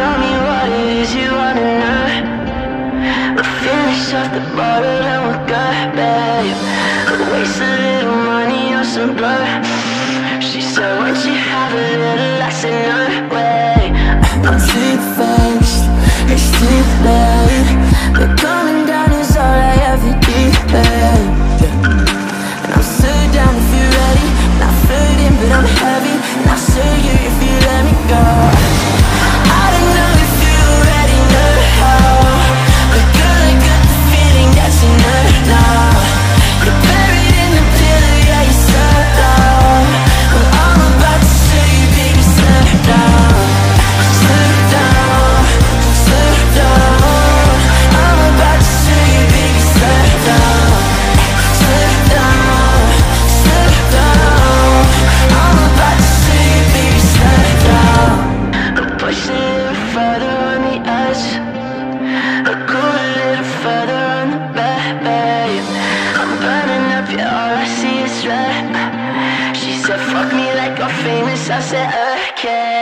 Tell me what it is you wanna know We finish off the bottle and we'll go, babe We'll waste a little money on some blood. She said, once you have a little? I said, no Further on the edge, I go A little further on the bed, babe. I'm burning up, yeah, all I see is red She said, fuck me like I'm famous, I said, okay.